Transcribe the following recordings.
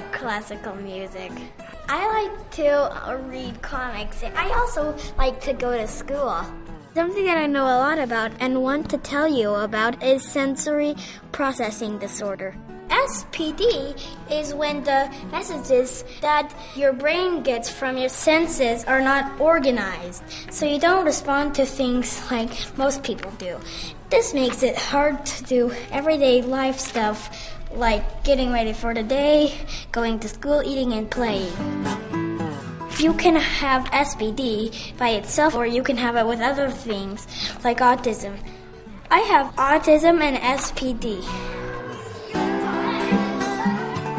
like classical music. I like to uh, read comics. I also like to go to school. Something that I know a lot about and want to tell you about is sensory processing disorder. SPD is when the messages that your brain gets from your senses are not organized, so you don't respond to things like most people do. This makes it hard to do everyday life stuff like getting ready for the day, going to school, eating, and playing. You can have SPD by itself, or you can have it with other things like autism. I have autism and SPD.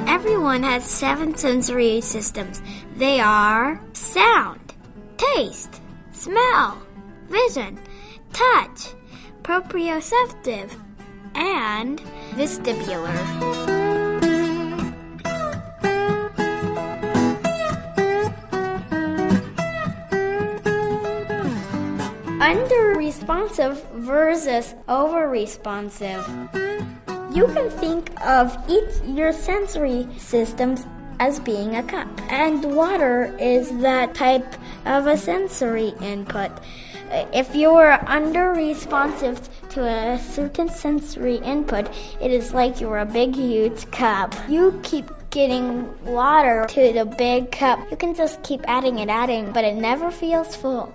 Everyone has seven sensory systems. They are sound, taste, smell, vision, touch, proprioceptive, and vestibular. under responsive versus over responsive. You can think of each your sensory systems as being a cup, and water is that type of a sensory input. If you are under responsive to a certain sensory input, it is like you're a big, huge cup. You keep getting water to the big cup. You can just keep adding and adding, but it never feels full.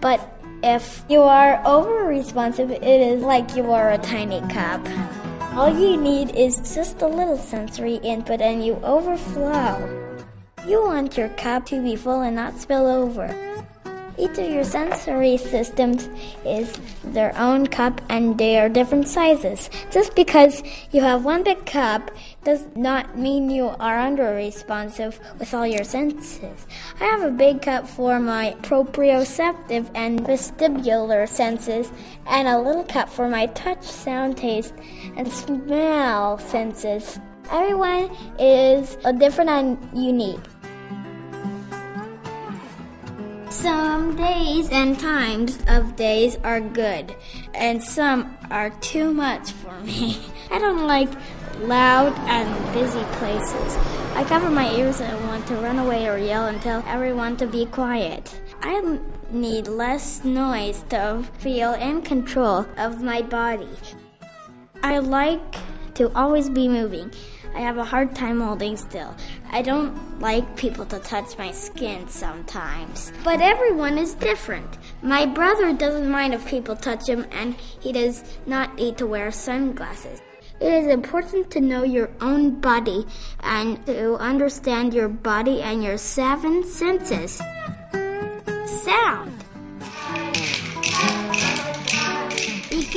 But if you are over responsive, it is like you are a tiny cup. All you need is just a little sensory input and you overflow. You want your cup to be full and not spill over. Each of your sensory systems is their own cup and they are different sizes. Just because you have one big cup does not mean you are under responsive with all your senses. I have a big cup for my proprioceptive and vestibular senses and a little cup for my touch, sound, taste, and smell senses. Everyone is a different and unique. Some days and times of days are good, and some are too much for me. I don't like loud and busy places. I cover my ears and want to run away or yell and tell everyone to be quiet. I need less noise to feel in control of my body. I like to always be moving. I have a hard time holding still. I don't like people to touch my skin sometimes. But everyone is different. My brother doesn't mind if people touch him, and he does not need to wear sunglasses. It is important to know your own body and to understand your body and your seven senses.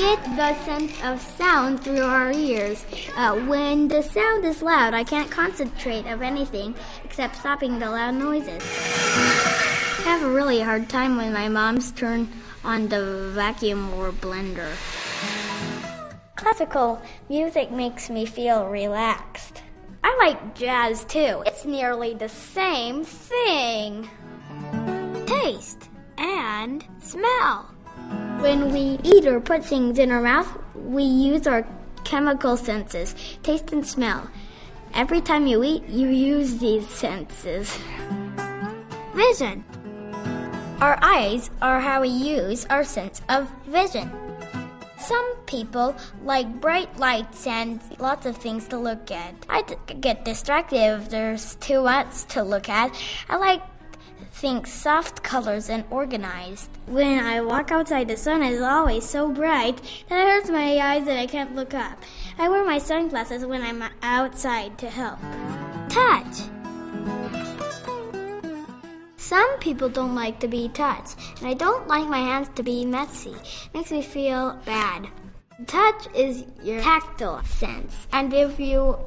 Get the sense of sound through our ears. Uh, when the sound is loud, I can't concentrate of anything except stopping the loud noises. I have a really hard time when my mom's turn on the vacuum or blender. Classical music makes me feel relaxed. I like jazz too. It's nearly the same thing. Taste and smell. When we eat or put things in our mouth, we use our chemical senses, taste and smell. Every time you eat, you use these senses. Vision. Our eyes are how we use our sense of vision. Some people like bright lights and lots of things to look at. I get distracted if there's too much to look at. I like think soft colors and organized. When I walk outside, the sun is always so bright that it hurts my eyes and I can't look up. I wear my sunglasses when I'm outside to help. Touch. Some people don't like to be touched, and I don't like my hands to be messy. It makes me feel bad. Touch is your tactile sense, and if you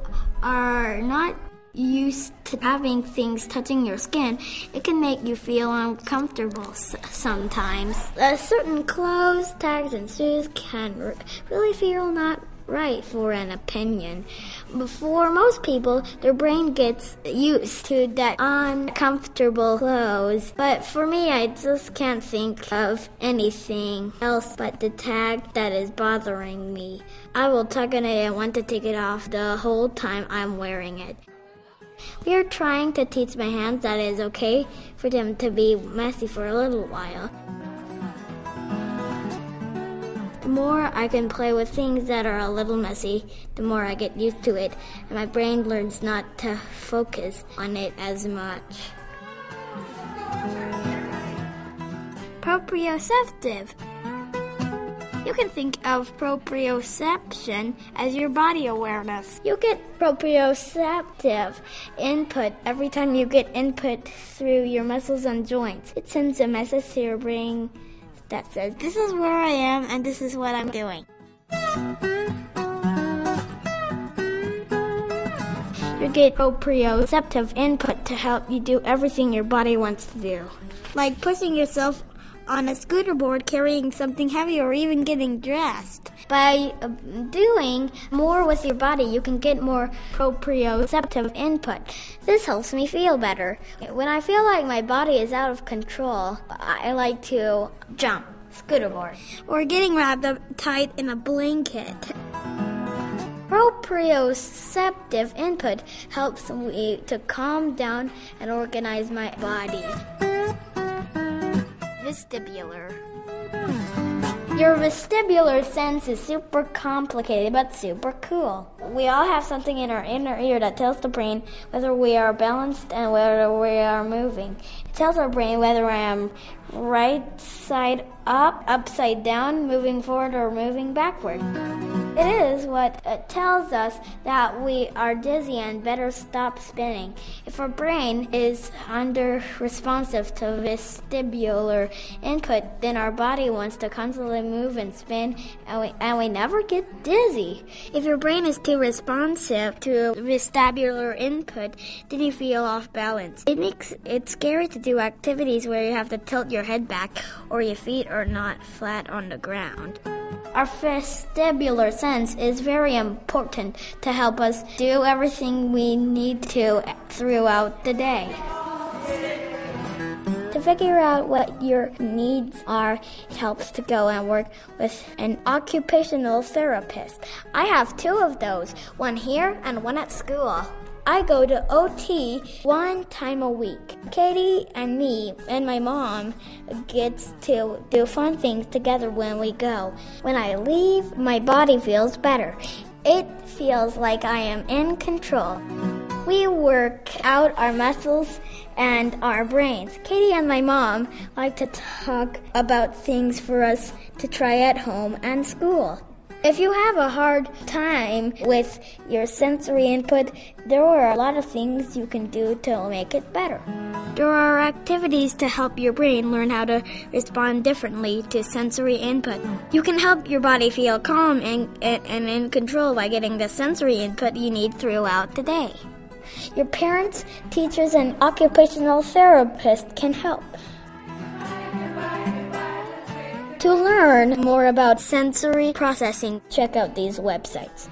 are not used to having things touching your skin, it can make you feel uncomfortable sometimes. Uh, certain clothes, tags, and shoes can really feel not right for an opinion. For most people, their brain gets used to that uncomfortable clothes. But for me, I just can't think of anything else but the tag that is bothering me. I will tug on it and want to take it off the whole time I'm wearing it. We are trying to teach my hands that it is okay for them to be messy for a little while. The more I can play with things that are a little messy, the more I get used to it, and my brain learns not to focus on it as much. Proprioceptive. You can think of proprioception as your body awareness. You get proprioceptive input every time you get input through your muscles and joints. It sends a message to your brain that says, This is where I am and this is what I'm doing. You get proprioceptive input to help you do everything your body wants to do. Like pushing yourself on a scooter board carrying something heavy or even getting dressed. By uh, doing more with your body, you can get more proprioceptive input. This helps me feel better. When I feel like my body is out of control, I like to jump, scooter board, or getting wrapped up tight in a blanket. Proprioceptive input helps me to calm down and organize my body vestibular. Hmm. Your vestibular sense is super complicated but super cool. We all have something in our inner ear that tells the brain whether we are balanced and whether we are moving. Tells our brain whether I am right side up, upside down, moving forward, or moving backward. It is what it tells us that we are dizzy and better stop spinning. If our brain is under responsive to vestibular input, then our body wants to constantly move and spin, and we, and we never get dizzy. If your brain is too responsive to vestibular input, then you feel off balance. It makes it scary to do activities where you have to tilt your head back or your feet are not flat on the ground. Our vestibular sense is very important to help us do everything we need to throughout the day. To figure out what your needs are, it helps to go and work with an occupational therapist. I have two of those, one here and one at school. I go to OT one time a week. Katie and me and my mom gets to do fun things together when we go. When I leave, my body feels better. It feels like I am in control. We work out our muscles and our brains. Katie and my mom like to talk about things for us to try at home and school. If you have a hard time with your sensory input, there are a lot of things you can do to make it better. There are activities to help your brain learn how to respond differently to sensory input. You can help your body feel calm and, and, and in control by getting the sensory input you need throughout the day. Your parents, teachers, and occupational therapists can help. To learn more about sensory processing, check out these websites.